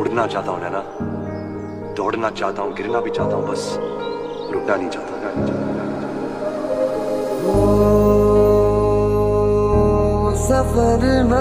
उड़ना चाहता हूँ, नैना। दौड़ना चाहता हूँ, गिरना भी चाहता हूँ, बस रुकना नहीं चाहता सफ़र ना